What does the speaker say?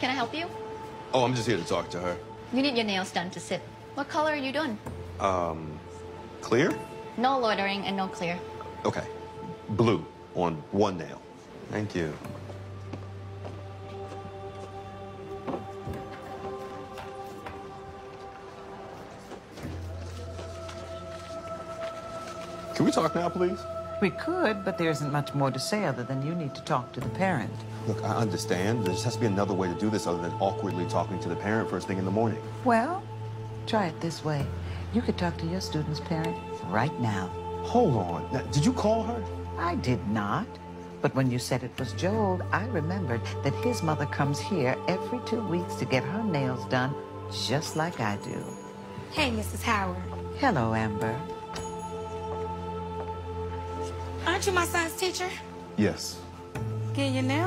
Can I help you? Oh, I'm just here to talk to her. You need your nails done to sit. What color are you doing? Um, clear? No loitering and no clear. Okay. Blue on one nail. Thank you. Can we talk now, please? We could, but there isn't much more to say other than you need to talk to the parent. Look, I understand. There just has to be another way to do this other than awkwardly talking to the parent first thing in the morning. Well, try it this way. You could talk to your student's parent right now. Hold on. Now, did you call her? I did not. But when you said it was Joel, I remembered that his mother comes here every two weeks to get her nails done, just like I do. Hey, Mrs. Howard. Hello, Amber. Aren't you my son's teacher? Yes. Getting your nails